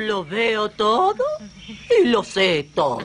Lo veo todo y lo sé todo.